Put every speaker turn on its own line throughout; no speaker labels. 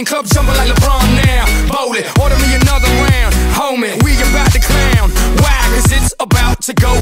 Ain't. Club jumping like LeBron now. Bowl it, order me another round. Homie, we about to clown. Why? Cause it's about to go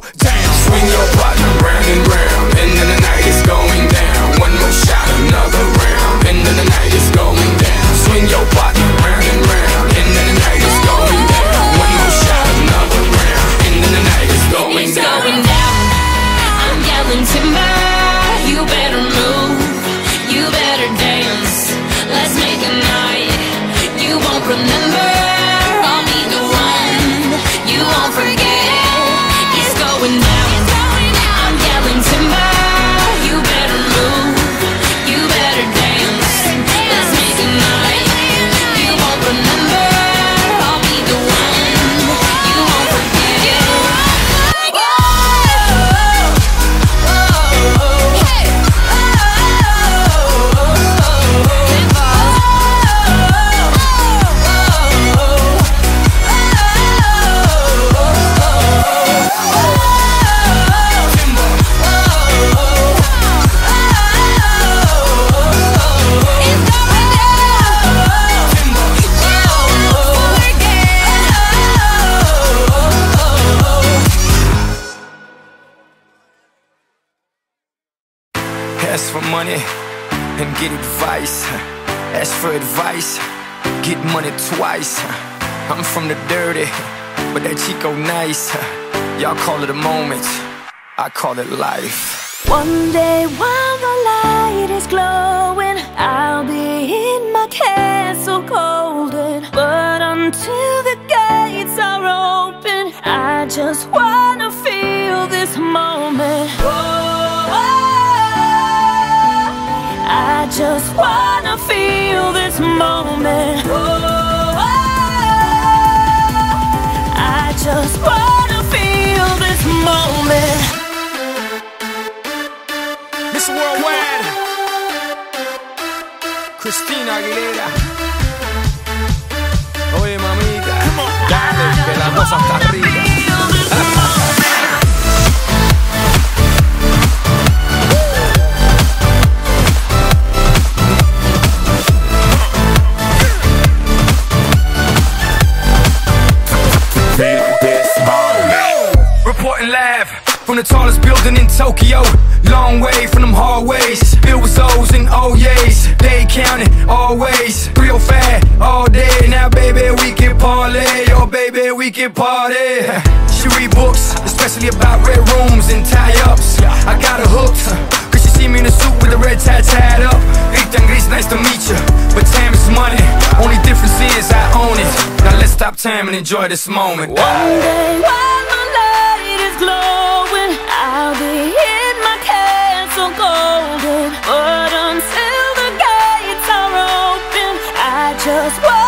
Y'all call it a moment, I call it life.
One day while the light is glowing, I'll be in my castle golden. But until the gates are open, I just wanna feel this moment. Whoa, I just wanna feel this moment.
Aguilera. Oye, mamita, dale, que la cosa está rica. Reporting live from the tallest building in Tokyo. get party. She read books, especially about red rooms and tie-ups. I got her hooked, cause she see me in a suit with a red tie tied up. Ethan Greece, nice to meet you, but time is money. Only difference is I own it. Now let's stop time and enjoy this moment.
One day while my light is glowing, I'll be in my castle
golden. But until the gates are open, I just
want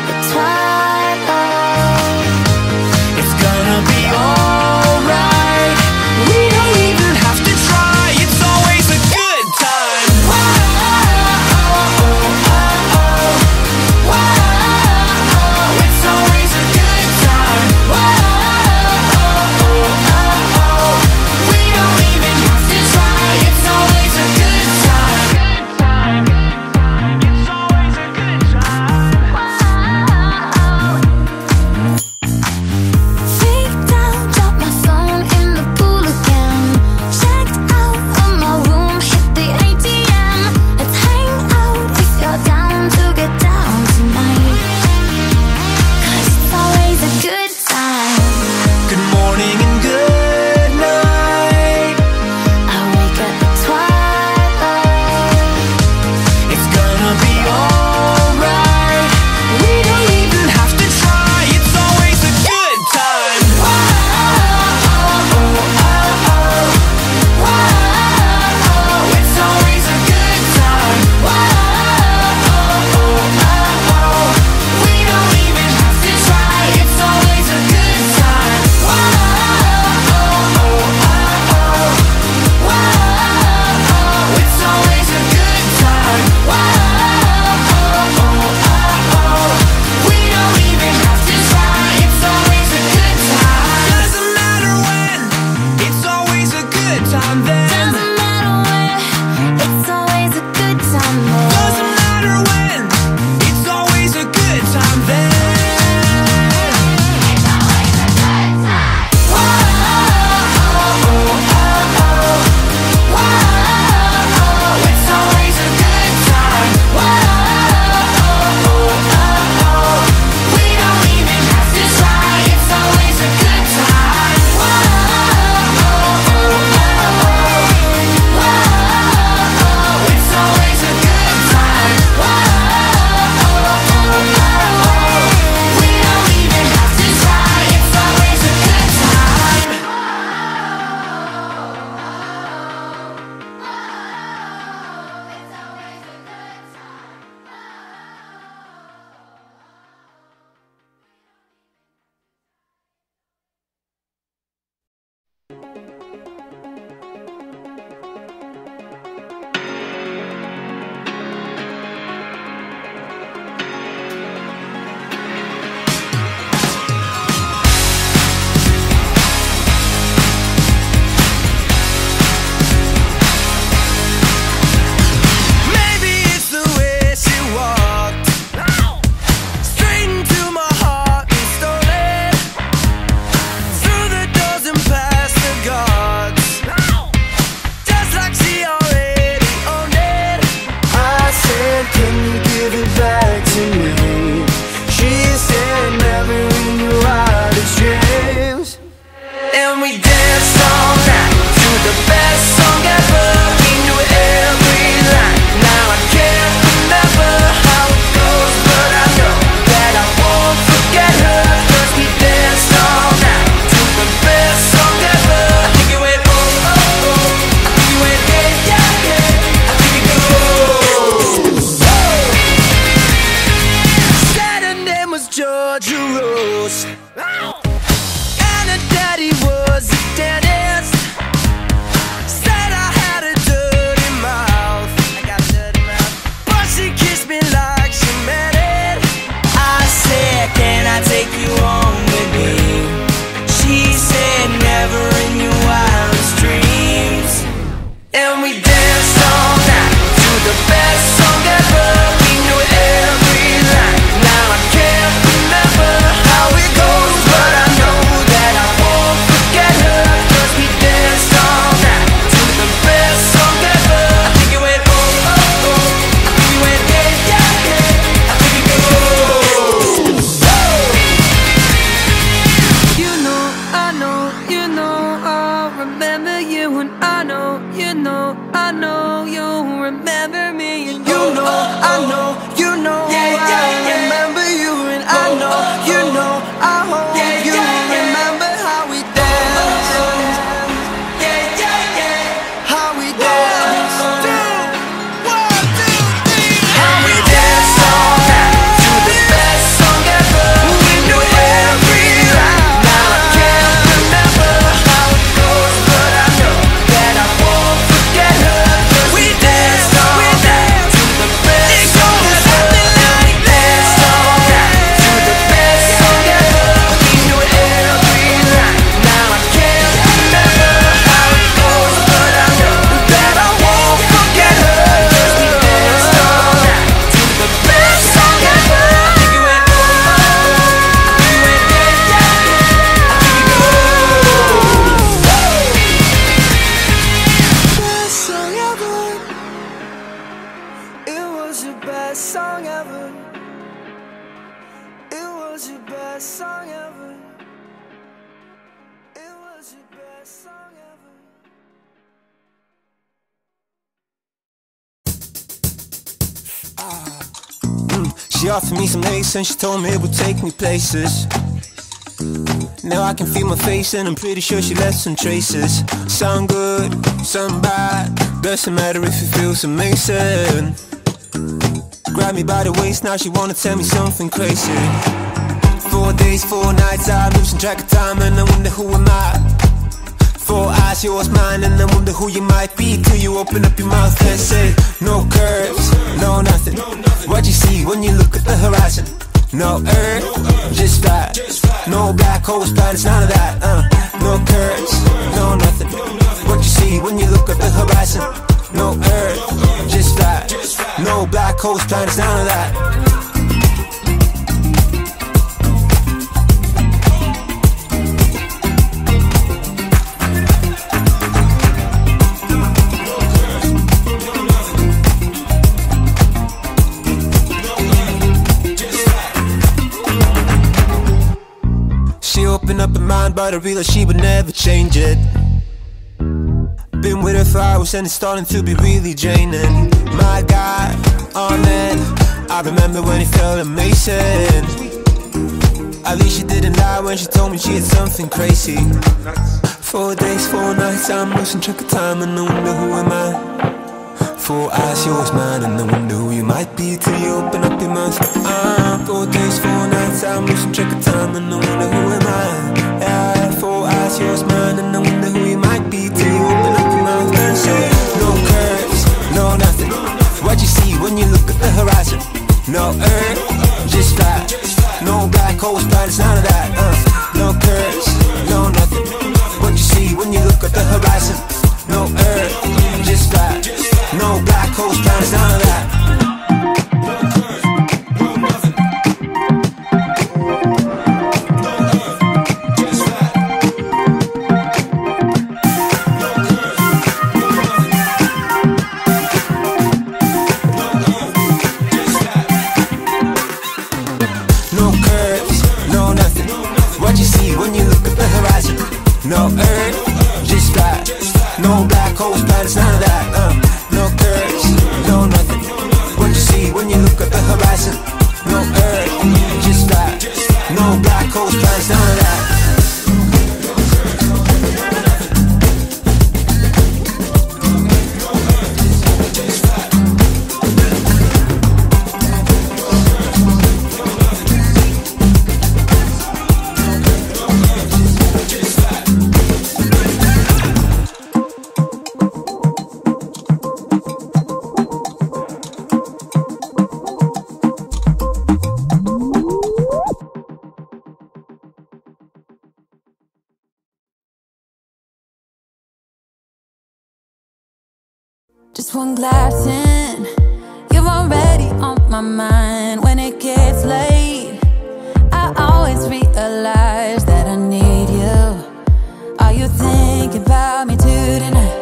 It's
why. Lace and she told me it would take me places. Now I can feel my face and I'm pretty sure she left some traces. Some good, some bad. Doesn't matter if it feels amazing. Grab me by the waist, now she wanna tell me something crazy. Four days, four nights, I'm losing track of time and I wonder who am I. Four eyes, yours, mine, and I wonder who you might be till you open up your mouth and say, No curves, no nothing. What you see when you look at the horizon? No earth, just flat. No black holes, planets, none of that. Uh, no curves, no nothing. What you see when you look at the horizon? No earth, just flat. No black holes, planets, none of that. But I realized she would never change it. Been with her for hours and it's starting to be really draining. My God, oh man, I remember when it felt amazing. At least she didn't lie when she told me she had something crazy. Four days, four nights, I'm losing track of time and I wonder who am I. Four eyes, yours, mine, and I wonder who you might be till you open up your mouth. Ah, four days, four nights, I'm losing track of time, and I wonder who am I? Eyes, yours, mine, and I wonder who you might be till you open up your mouth and say, No curves, no nothing. What you see when you look at the horizon? No earth, just flat. No black holes, planets, none of that. Uh, no curves, no nothing. What you see when you look at the horizon? No earth, just flat. No black holes, planets, none of that.
One glass in, you're already on my mind. When it gets late, I always realize that I need you. Are you thinking about me too tonight?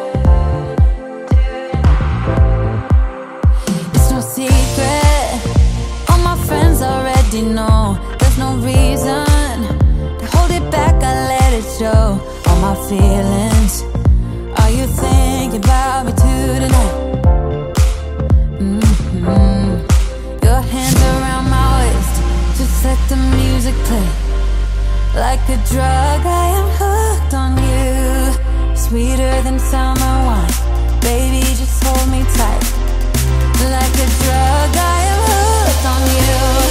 It's no secret, all my friends already know. There's no reason to hold it back. I let it show all my feelings. Are
Like a drug, I am hooked on you. Sweeter than summer wine. Baby, just hold me tight. Like a drug, I am hooked on you.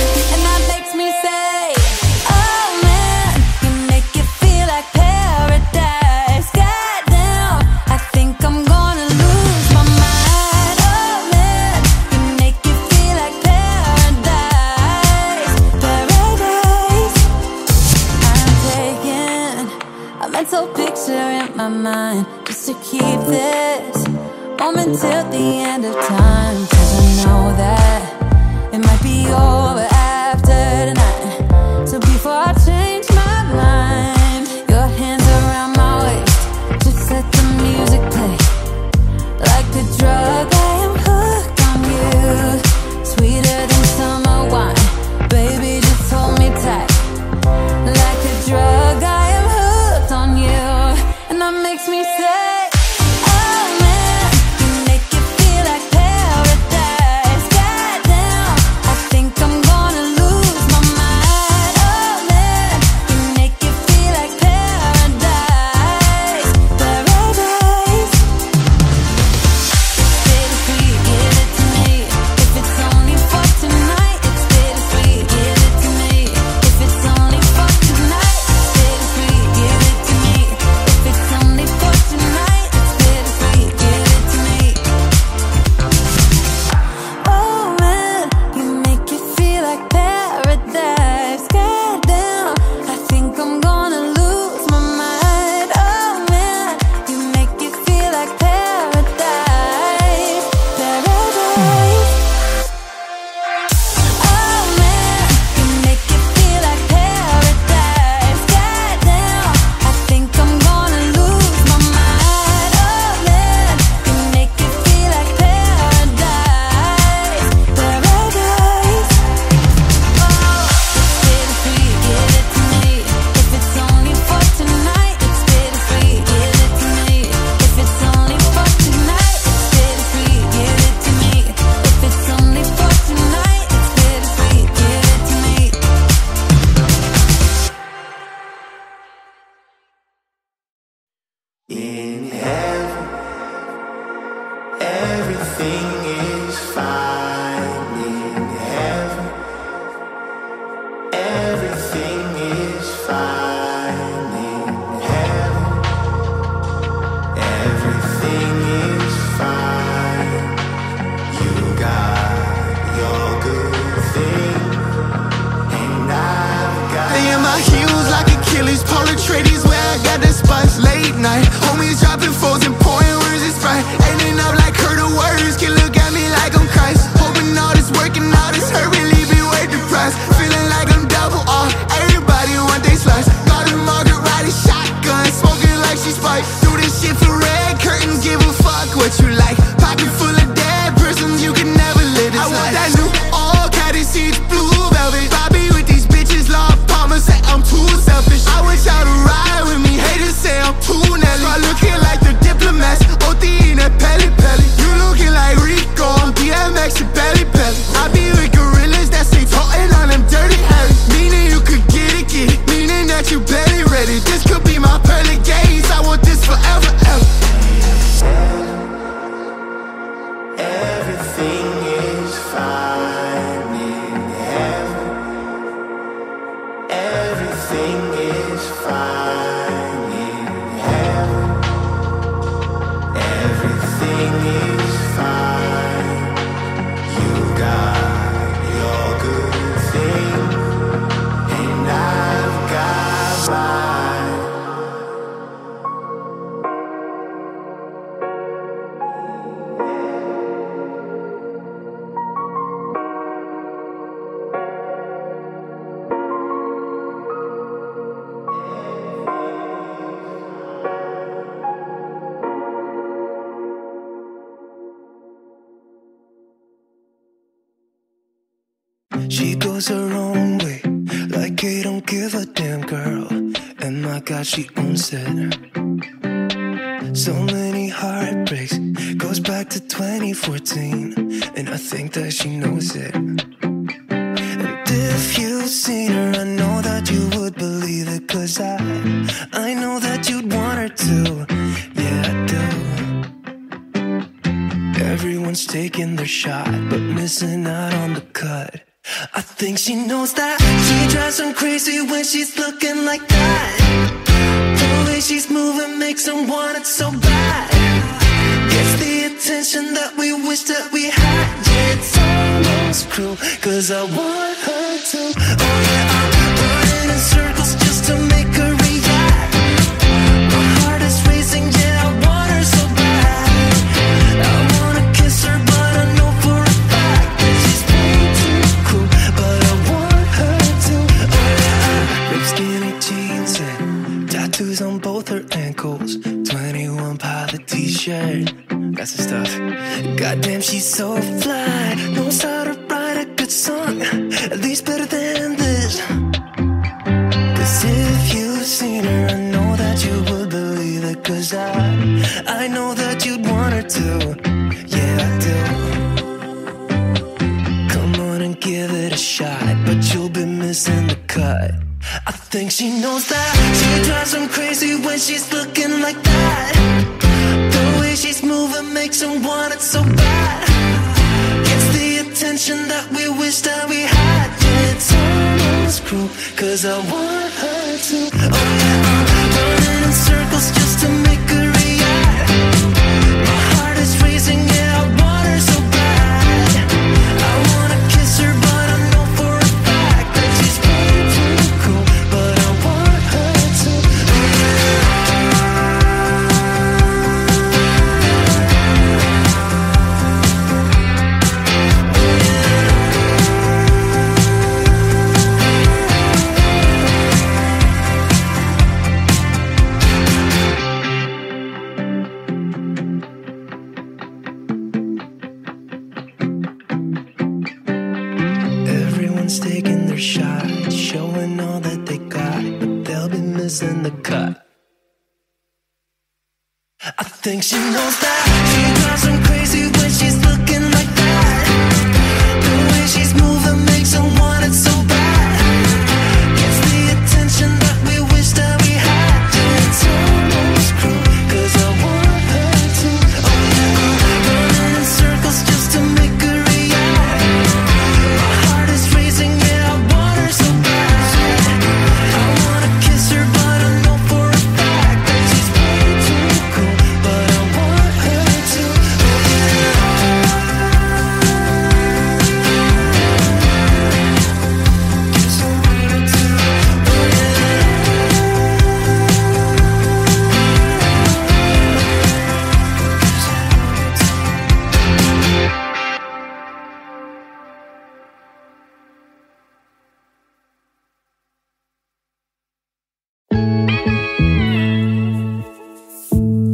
mind just to keep this moment till the end of time. Cause I know that it might be over.
goes her own way, like he don't give a damn, girl. And my God, she owns it. So many heartbreaks, goes back to 2014, and I think that she knows it. And if you've seen her, I know that you would believe it, cause I, I know that you'd want her to. Yeah, I do. Everyone's taking their shot, but missing out on the cut. Think she knows that she drives them crazy when she's looking like that. The way she's moving makes them want it so bad. Gets the attention that we wish that we had. Yeah, it's almost cruel, cause I want her to. Oh yeah, I'm running in circles so cause I want her to. Oh yeah, oh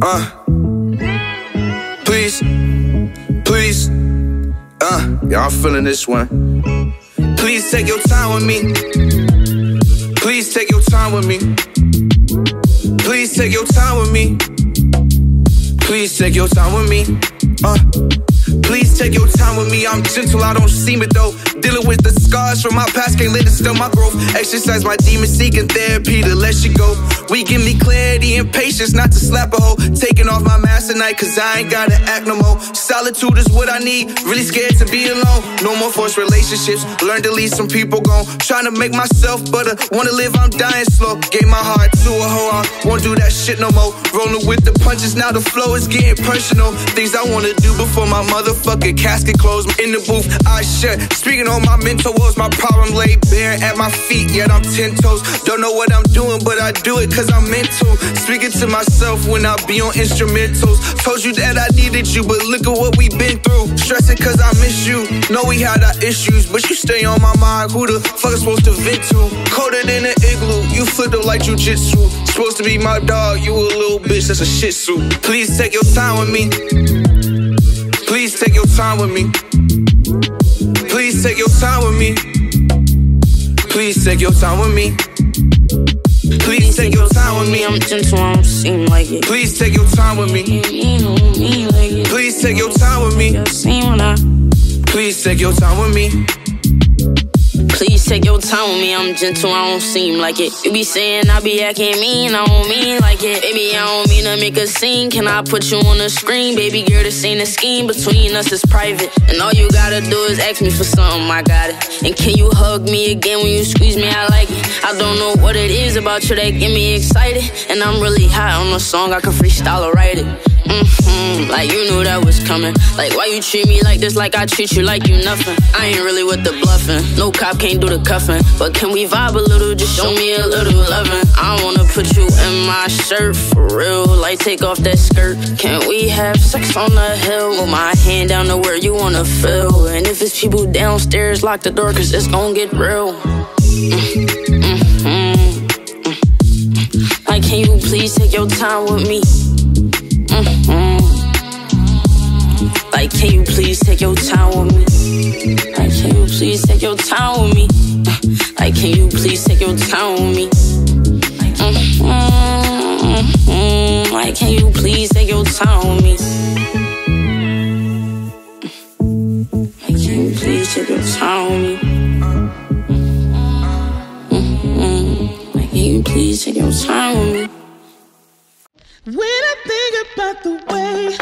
Uh. Please, please. Uh, y'all feeling this one. Please take your time with me. Please take your time with me. Please take your time with me. Please take your time with me. Uh. Please take your time with me. I'm gentle, I don't seem it though. Dealing with the scars from my past, can't let it still my growth. Exercise my demons, seeking therapy to let you go. We give me clarity and patience, not to slap a hoe. Taking off my mask tonight, cause I ain't gotta act no more. Solitude is what I need, really scared to be alone. No more forced relationships, learn to leave some people gone. Trying to make myself better, wanna live, I'm dying slow. Gave my heart to a hoe, I won't do that shit no more. Rolling with the punches, now the flow is getting personal. Things I wanna do before my motherfucking casket closed. In the booth, I shut. Speaking on my mental woes, my problem lay bare at my feet, yet I'm ten toes. Don't know what I'm doing, but I do it cause I'm mental. Speaking to myself when I be on instrumentals. Told you that I needed you, but look at what we been through. Stressing cause I miss you. Know we had our issues, but you stay on my mind. Who the fuck is supposed to vent to? Colder than an igloo, you flipped up like jujitsu. Supposed to be my dog, you a little bitch, that's a shih tzu. Please take your time with me. Please take your time with me. Please take your time with me. Please take your time with me. Please take your time with me.
I'm gentle, I don't seem like it.
Please take your time with me.
You know me like it.
Please take your time with me.
Same when I
Please take your time with me.
Please take your time with me? I'm gentle, I don't seem like it. You be saying I be acting mean, I don't mean like it. Baby, I don't mean to make a scene. Can I put you on the screen? Baby girl, this ain't a scheme. Between us, it's private. And all you gotta do is ask me for something, I got it. And can you hug me again when you squeeze me? I like it. I don't know what it is about you that get me excited. And I'm really high on the song, I can freestyle or write it. Hmm Like you knew that was coming. Like why you treat me like this? Like I treat you like you nothing. I ain't really with the bluffing. No cop can't do the cuffing. But can we vibe a little? Just show me a little loving. I wanna put you in my shirt for real. Like take off that skirt. Can we have sex on the hill with my hand down to where you wanna feel? And if it's people downstairs, lock the door cause it's gon' get real. Mm, mm, mm, mm. Like can you please take your time with me? Like, can you please take your time with me? Like, can you please take your time with me? Like, can you please take your time with me? Mhm. Like, can you please take your time with me? Like, can you please take your time with me? Mhm. Like, can you please take your time with me?
When I think about the way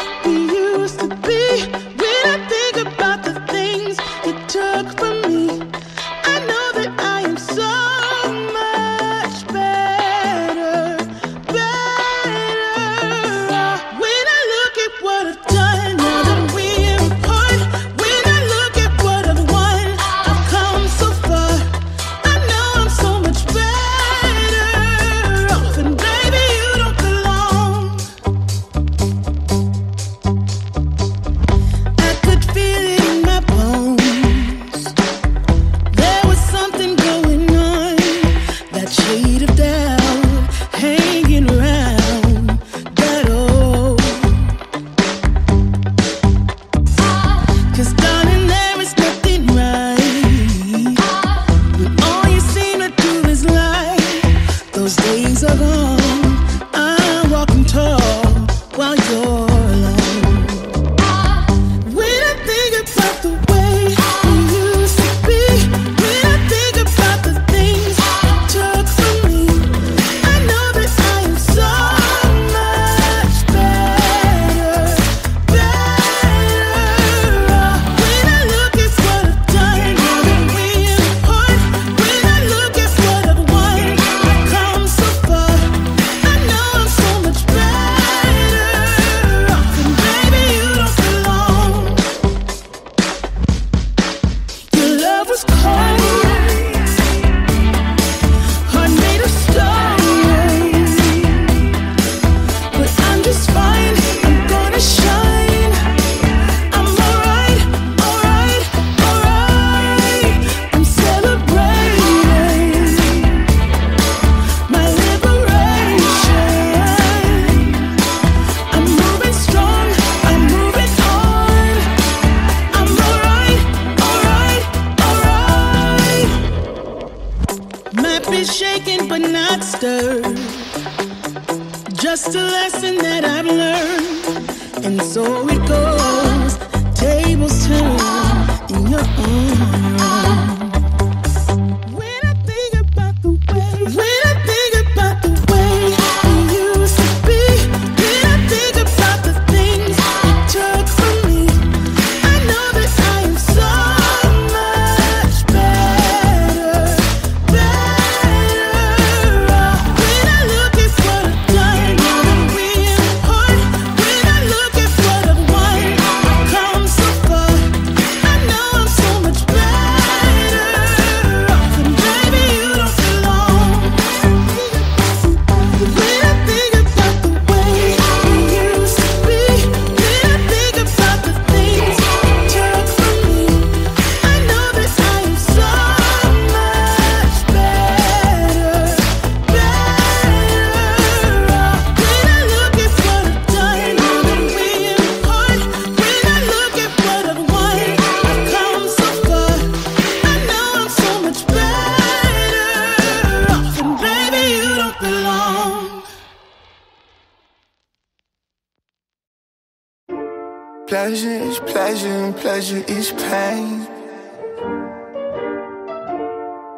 pleasure is pain.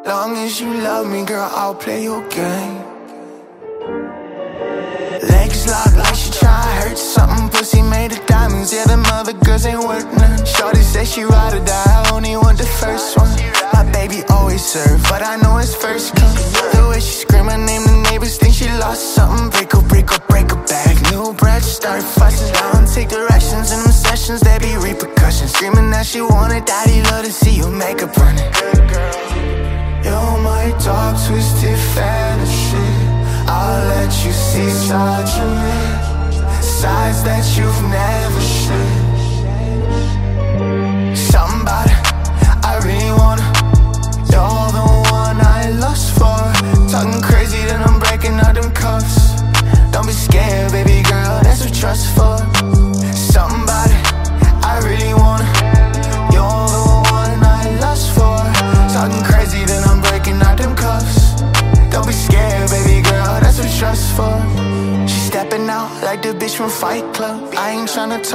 Long as you love me, girl, I'll play your game. Legs locked like she try hurt something. Pussy made of diamonds, yeah, them other girls ain't worth none. Shorty say she ride or die, I only want the first one. My baby always serve, but I know it's first come. The way she scream my name, the neighbors think she lost something. Break her, break her back. New breath, start fussing. I don't take directions in them sessions, there be repercussions. Screaming that she want it, daddy love to see you make a running. You're my dark, twisted fantasy. I'll let you see sides of me, sides that you've never seen. Somebody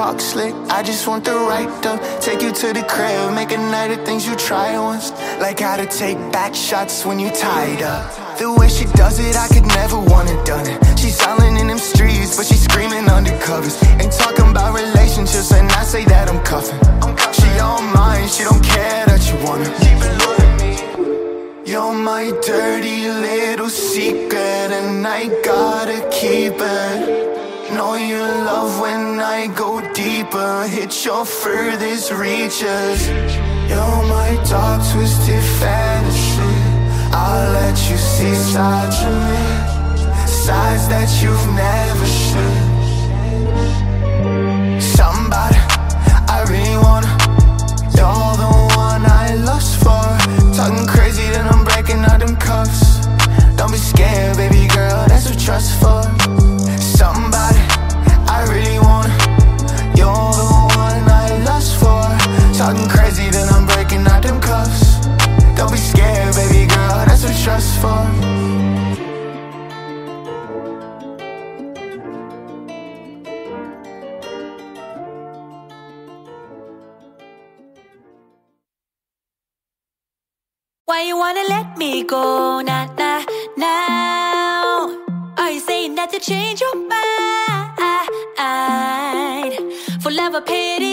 talk slick, I just want the right up. Take you to the crib, make a night of things you try once. Like how to take back shots when you tied up. The way she does it, I could never want it done it. She's silent in them streets, but she's screaming undercovers. Ain't talking about relationships, and I say that I'm cuffing. She all mine, she don't care that you want her. You're my dirty little secret, and I gotta keep it. Know you love when I go deeper, hit your furthest reaches. You're my dark, twisted fantasy. I'll let you see sides of me, sides that you've never seen. Somebody I really wanna. You're the one I lust for. Talking crazy, then I'm breaking out them cuffs. Don't be scared, baby girl, that's what trust for.
Why you wanna let me go now, now, now? Are you saying that to change your mind? For love or pity,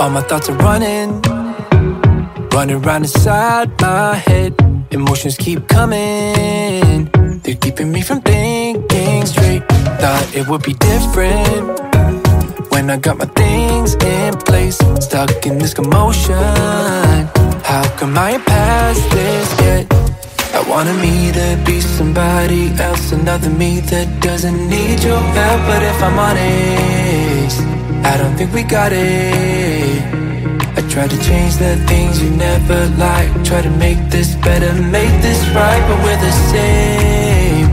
All my
thoughts are running, running around inside my head. Emotions keep coming, they're keeping me from thinking straight. Thought it would be different when I got my things in place. Stuck in this commotion. How come I ain't past this yet? I wanted me to be somebody else, another me that doesn't need your help. But if I'm honest, I don't think we got it. I try to change the things you never liked. Try to make this better, make this right, but we're the same.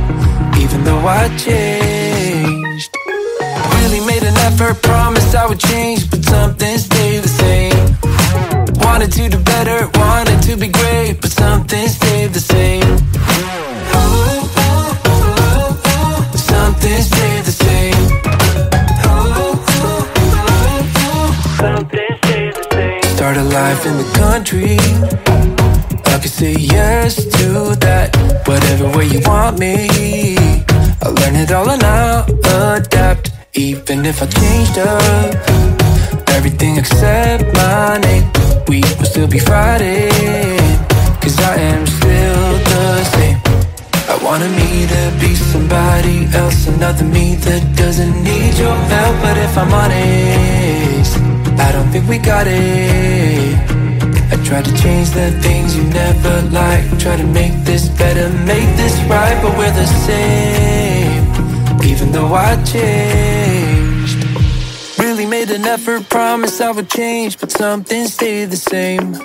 Even though I changed, really made an effort, promised I would change, but something stayed the same. Wanted to do better, wanted to be great, but something stayed the same. Something stayed life in the country. I could say yes to that. Whatever way you want me. I'll learn it all and I'll adapt. Even if I changed up everything except my name, we will still be fighting. Cause I am still the same. I wanted me to be somebody else, another me that doesn't need your help. But if I'm honest, I don't think we got it. Try to change the things you never liked. Try to make this better, make this right But we're the same. Even though I changed. Really made an effort, promised I would change But something stayed the same.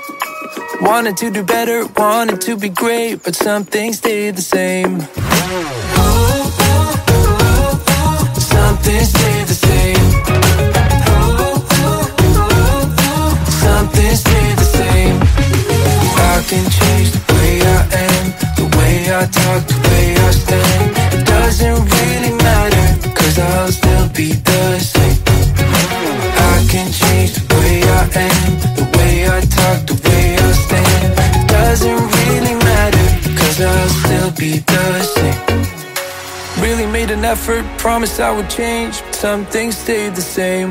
Wanted to do better, wanted to be great But something stayed the same. Something stayed the same. nothing changed. The way I am, the way I talk, the way I stand. It doesn't really matter, cause I'll still be the same. I can change the way I am, the way I talk, the way I stand. It doesn't really matter, cause I'll still be the same. Really made an effort, promised I would change Some things stayed the same.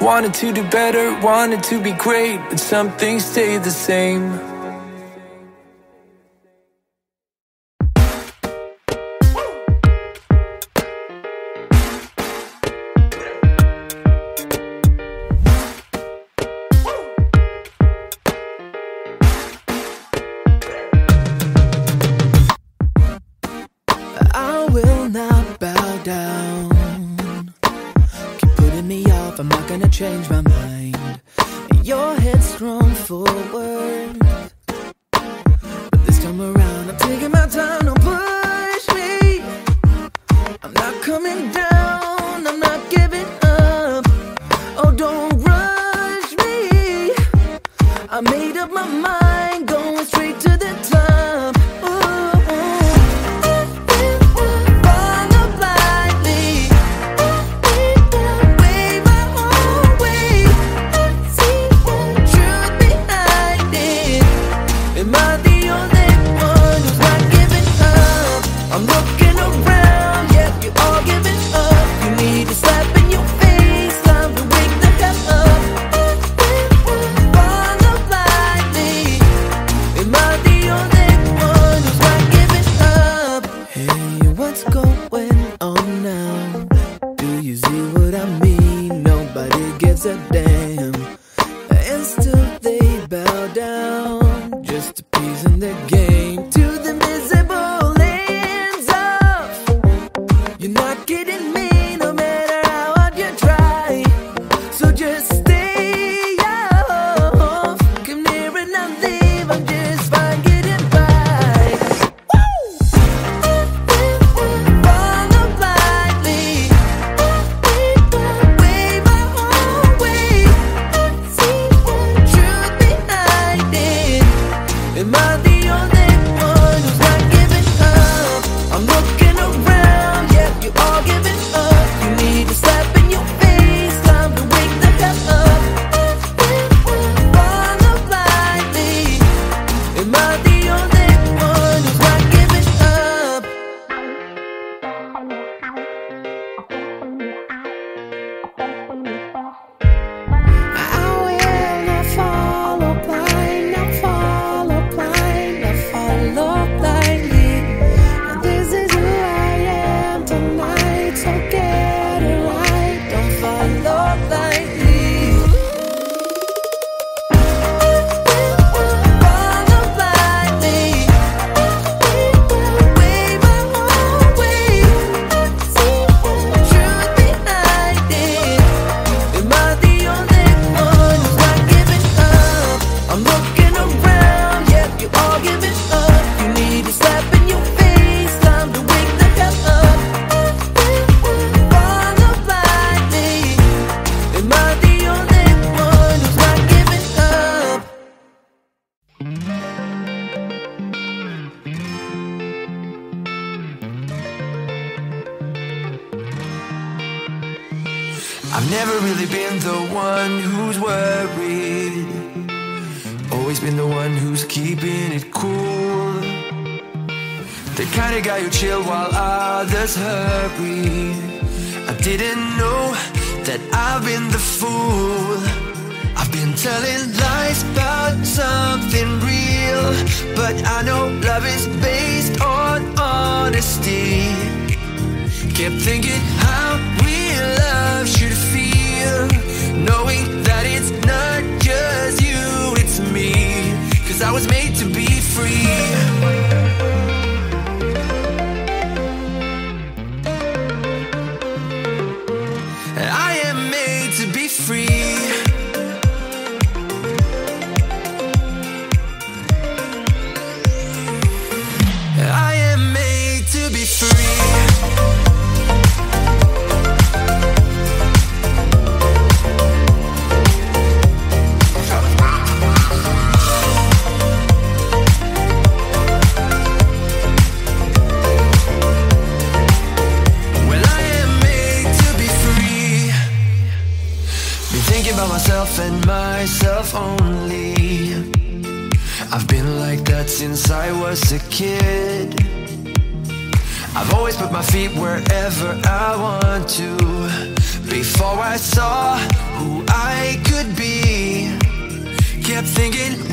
Wanted to do better, wanted to be great, but some things stay the same.
forward.
free. wherever I want to. Before I saw who I could be Kept thinking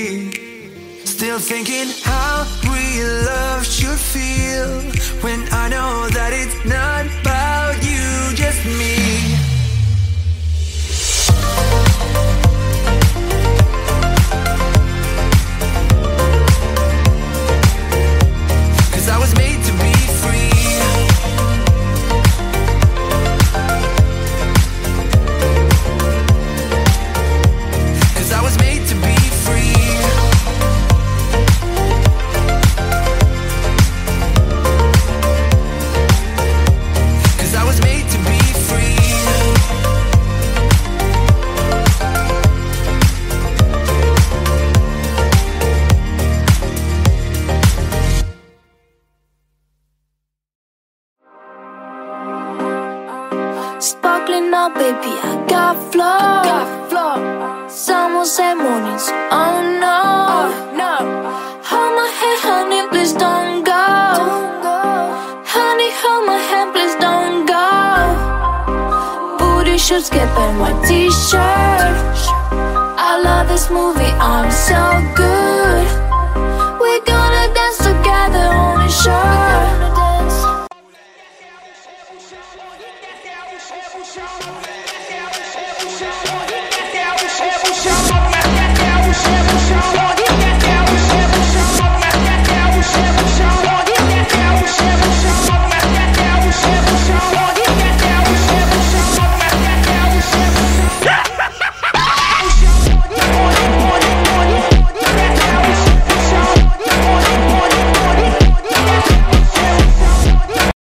Still thinking how we love should feel when I know that it's not about you, just me.
white t-shirt.